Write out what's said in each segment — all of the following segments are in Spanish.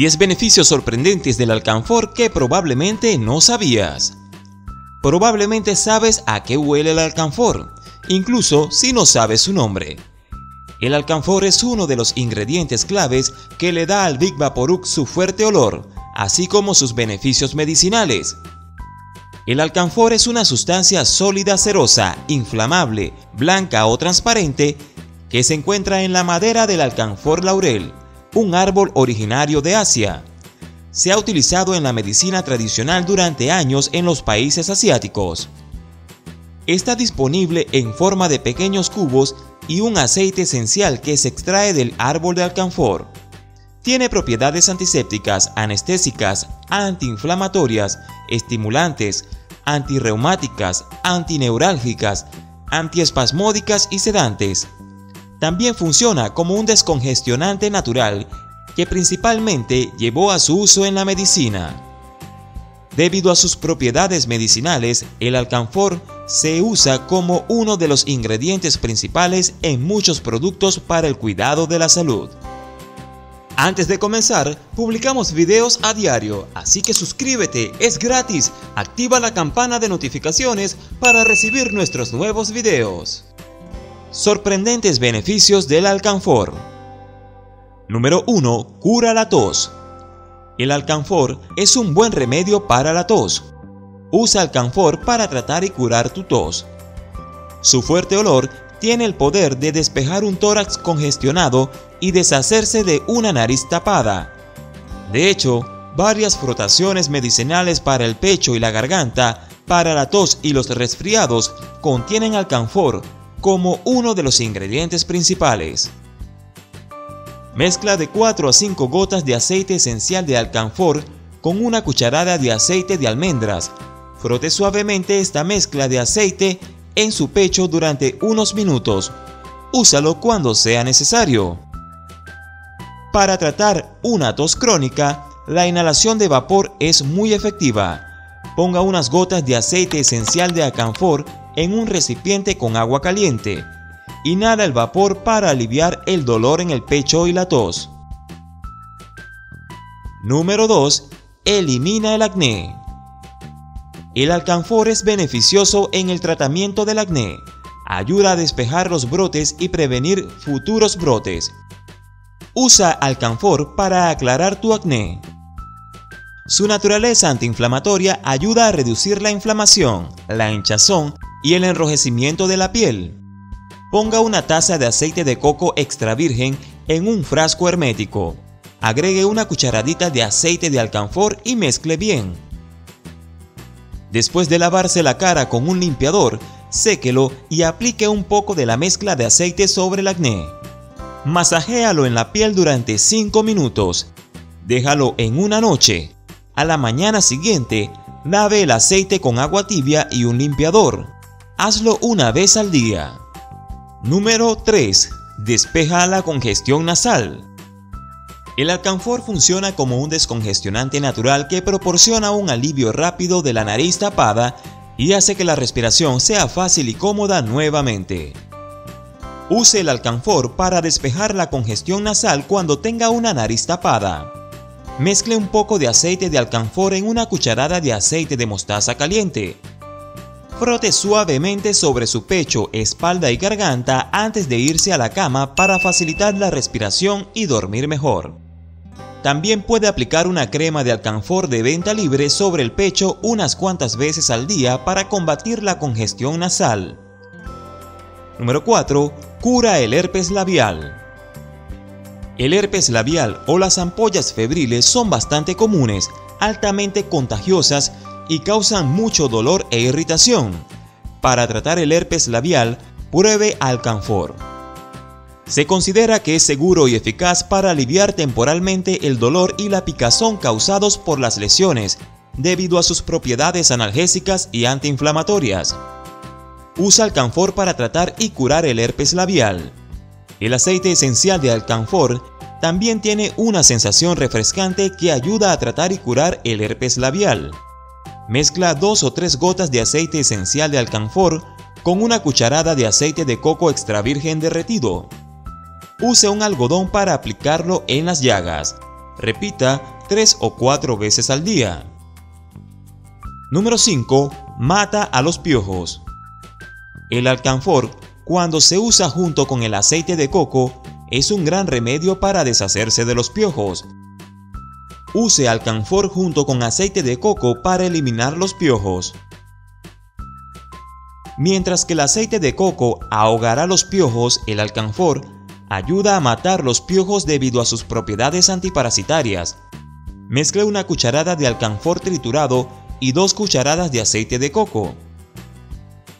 10 beneficios sorprendentes del alcanfor que probablemente no sabías. Probablemente sabes a qué huele el alcanfor, incluso si no sabes su nombre. El alcanfor es uno de los ingredientes claves que le da al Big Vaporuk su fuerte olor, así como sus beneficios medicinales. El alcanfor es una sustancia sólida cerosa, inflamable, blanca o transparente que se encuentra en la madera del alcanfor laurel, un árbol originario de Asia. Se ha utilizado en la medicina tradicional durante años en los países asiáticos. Está disponible en forma de pequeños cubos y un aceite esencial que se extrae del árbol de alcanfor. Tiene propiedades antisépticas, anestésicas, antiinflamatorias, estimulantes, antirreumáticas, antineurálgicas, antiespasmódicas y sedantes. También funciona como un descongestionante natural que principalmente llevó a su uso en la medicina. Debido a sus propiedades medicinales, el alcanfor se usa como uno de los ingredientes principales en muchos productos para el cuidado de la salud. Antes de comenzar, publicamos videos a diario, así que suscríbete, es gratis, activa la campana de notificaciones para recibir nuestros nuevos videos. Sorprendentes beneficios del alcanfor. Número 1. Cura la tos. El alcanfor es un buen remedio para la tos. Usa alcanfor para tratar y curar tu tos. Su fuerte olor tiene el poder de despejar un tórax congestionado y deshacerse de una nariz tapada. De hecho, varias frotaciones medicinales para el pecho y la garganta, para la tos y los resfriados, contienen alcanfor como uno de los ingredientes principales. Mezcla de 4 a 5 gotas de aceite esencial de alcanfor con una cucharada de aceite de almendras. Frote suavemente esta mezcla de aceite en su pecho durante unos minutos. Úsalo cuando sea necesario. Para tratar una tos crónica, la inhalación de vapor es muy efectiva. Ponga unas gotas de aceite esencial de alcanfor en un recipiente con agua caliente. Inhala el vapor para aliviar el dolor en el pecho y la tos. Número 2. Elimina el acné. El alcanfor es beneficioso en el tratamiento del acné. Ayuda a despejar los brotes y prevenir futuros brotes. Usa alcanfor para aclarar tu acné. Su naturaleza antiinflamatoria ayuda a reducir la inflamación, la hinchazón y el enrojecimiento de la piel. Ponga una taza de aceite de coco extra virgen en un frasco hermético. Agregue una cucharadita de aceite de alcanfor y mezcle bien. Después de lavarse la cara con un limpiador, séquelo y aplique un poco de la mezcla de aceite sobre el acné. Masajéalo en la piel durante 5 minutos. Déjalo en una noche. A la mañana siguiente, lave el aceite con agua tibia y un limpiador. Hazlo una vez al día. Número 3. Despeja la congestión nasal. El alcanfor funciona como un descongestionante natural que proporciona un alivio rápido de la nariz tapada y hace que la respiración sea fácil y cómoda nuevamente. Use el alcanfor para despejar la congestión nasal cuando tenga una nariz tapada. Mezcle un poco de aceite de alcanfor en una cucharada de aceite de mostaza caliente. Frote suavemente sobre su pecho, espalda y garganta antes de irse a la cama para facilitar la respiración y dormir mejor. También puede aplicar una crema de alcanfor de venta libre sobre el pecho unas cuantas veces al día para combatir la congestión nasal. Número 4. Cura el herpes labial. El herpes labial o las ampollas febriles son bastante comunes, altamente contagiosas y causan mucho dolor e irritación. Para tratar el herpes labial, pruebe alcanfor. Se considera que es seguro y eficaz para aliviar temporalmente el dolor y la picazón causados por las lesiones, debido a sus propiedades analgésicas y antiinflamatorias. Usa alcanfor para tratar y curar el herpes labial. El aceite esencial de alcanfor también tiene una sensación refrescante que ayuda a tratar y curar el herpes labial. Mezcla dos o tres gotas de aceite esencial de alcanfor con una cucharada de aceite de coco extra virgen derretido. Use un algodón para aplicarlo en las llagas. Repita 3 o 4 veces al día. Número 5. Mata a los piojos. El alcanfor, cuando se usa junto con el aceite de coco, es un gran remedio para deshacerse de los piojos. Use alcanfor junto con aceite de coco para eliminar los piojos. Mientras que el aceite de coco ahogará los piojos, el alcanfor ayuda a matar los piojos debido a sus propiedades antiparasitarias. Mezcle una cucharada de alcanfor triturado y dos cucharadas de aceite de coco.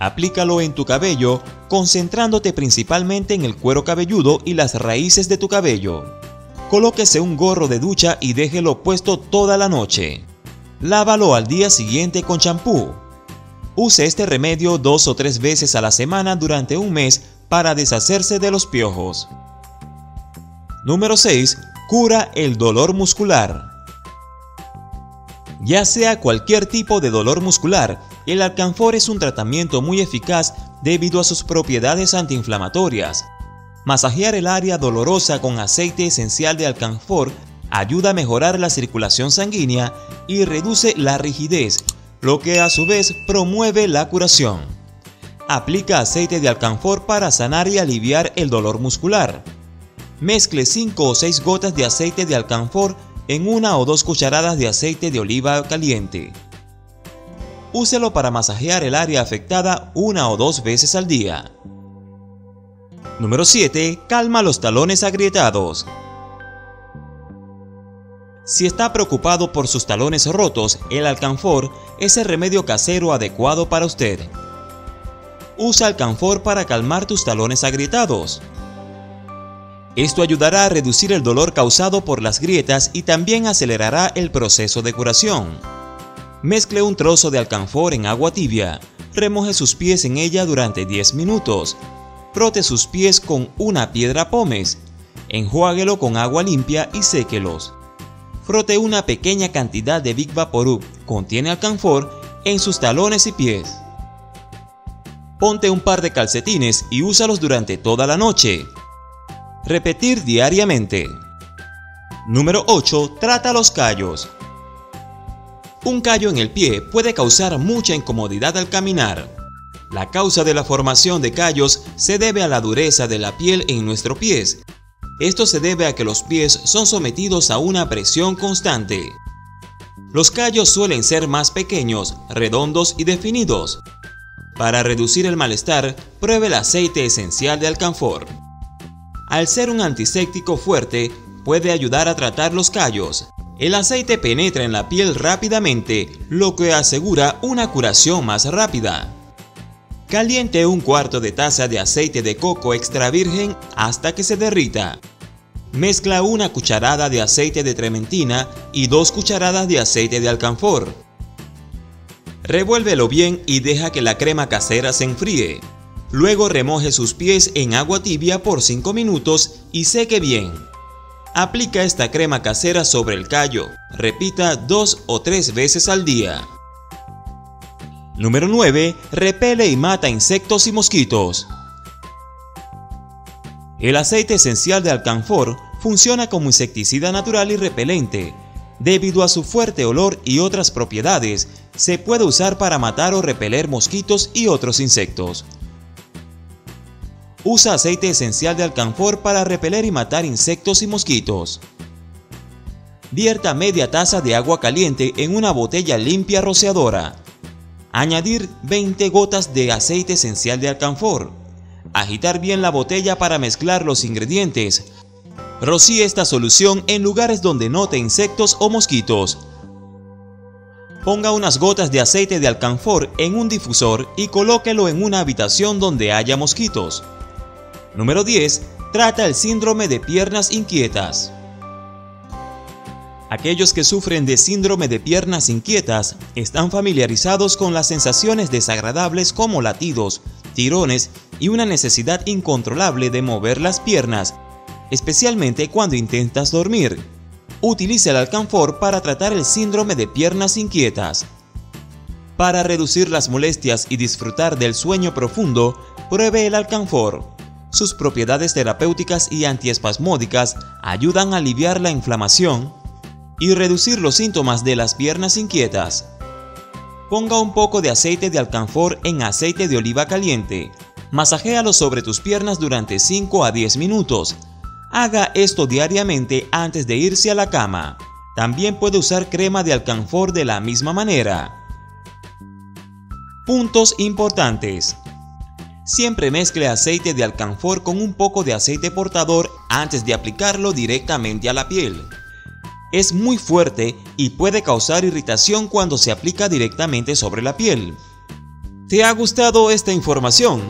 Aplícalo en tu cabello, concentrándote principalmente en el cuero cabelludo y las raíces de tu cabello. Colóquese un gorro de ducha y déjelo puesto toda la noche. Lávalo al día siguiente con champú. Use este remedio dos o tres veces a la semana durante un mes para deshacerse de los piojos. Número 6. Cura el dolor muscular. Ya sea cualquier tipo de dolor muscular, el alcanfor es un tratamiento muy eficaz debido a sus propiedades antiinflamatorias. Masajear el área dolorosa con aceite esencial de alcanfor ayuda a mejorar la circulación sanguínea y reduce la rigidez, lo que a su vez promueve la curación. Aplica aceite de alcanfor para sanar y aliviar el dolor muscular. Mezcle 5 o 6 gotas de aceite de alcanfor en una o dos cucharadas de aceite de oliva caliente. Úselo para masajear el área afectada una o dos veces al día. Número 7. Calma los talones agrietados. Si está preocupado por sus talones rotos, el alcanfor es el remedio casero adecuado para usted. Usa alcanfor para calmar tus talones agrietados. Esto ayudará a reducir el dolor causado por las grietas y también acelerará el proceso de curación. Mezcle un trozo de alcanfor en agua tibia, remoje sus pies en ella durante 10 minutos, frote sus pies con una piedra pómez, enjuáguelo con agua limpia y séquelos. Frote una pequeña cantidad de Big Vaporub, contiene alcanfor, en sus talones y pies. Ponte un par de calcetines y úsalos durante toda la noche. Repetir diariamente. Número 8. Trata los callos. Un callo en el pie puede causar mucha incomodidad al caminar. La causa de la formación de callos se debe a la dureza de la piel en nuestros pies esto se debe a que los pies son sometidos a una presión constante. Los callos suelen ser más pequeños, redondos y definidos. Para reducir el malestar, pruebe el aceite esencial de alcanfor. Al ser un antiséptico fuerte, puede ayudar a tratar los callos. El aceite penetra en la piel rápidamente, lo que asegura una curación más rápida. Caliente un cuarto de taza de aceite de coco extra virgen hasta que se derrita. Mezcla una cucharada de aceite de trementina y dos cucharadas de aceite de alcanfor. Revuélvelo bien y deja que la crema casera se enfríe. Luego remoje sus pies en agua tibia por 5 minutos y seque bien. Aplica esta crema casera sobre el callo. Repita dos o tres veces al día. Número 9. Repele y mata insectos y mosquitos. El aceite esencial de alcanfor funciona como insecticida natural y repelente. Debido a su fuerte olor y otras propiedades, se puede usar para matar o repeler mosquitos y otros insectos. Usa aceite esencial de alcanfor para repeler y matar insectos y mosquitos. Vierta media taza de agua caliente en una botella limpia rociadora. Añadir 20 gotas de aceite esencial de alcanfor. Agitar bien la botella para mezclar los ingredientes. Rocíe esta solución en lugares donde note insectos o mosquitos. Ponga unas gotas de aceite de alcanfor en un difusor y colóquelo en una habitación donde haya mosquitos. Número 10. Trata el síndrome de piernas inquietas. Aquellos que sufren de síndrome de piernas inquietas están familiarizados con las sensaciones desagradables como latidos, tirones y una necesidad incontrolable de mover las piernas, especialmente cuando intentas dormir. Utiliza el alcanfor para tratar el síndrome de piernas inquietas. Para reducir las molestias y disfrutar del sueño profundo, pruebe el alcanfor. Sus propiedades terapéuticas y antiespasmódicas ayudan a aliviar la inflamación, y reducir los síntomas de las piernas inquietas. Ponga un poco de aceite de alcanfor en aceite de oliva caliente. Masajéalo sobre tus piernas durante 5 a 10 minutos. Haga esto diariamente antes de irse a la cama. También puede usar crema de alcanfor de la misma manera. Puntos importantes. Siempre mezcle aceite de alcanfor con un poco de aceite portador antes de aplicarlo directamente a la piel. Es muy fuerte y puede causar irritación cuando se aplica directamente sobre la piel. ¿Te ha gustado esta información?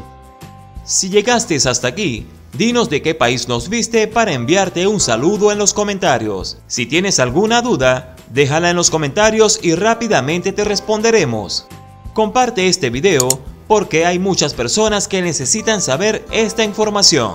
Si llegaste hasta aquí, dinos de qué país nos viste para enviarte un saludo en los comentarios. Si tienes alguna duda, déjala en los comentarios y rápidamente te responderemos. Comparte este video porque hay muchas personas que necesitan saber esta información.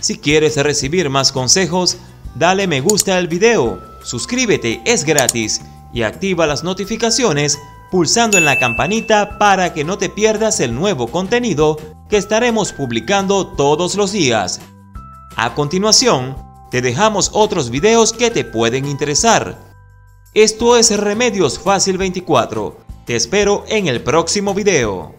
Si quieres recibir más consejos, dale me gusta al video, suscríbete, es gratis, y activa las notificaciones pulsando en la campanita para que no te pierdas el nuevo contenido que estaremos publicando todos los días. A continuación, te dejamos otros videos que te pueden interesar. Esto es Remedios Fácil 24. Te espero en el próximo video.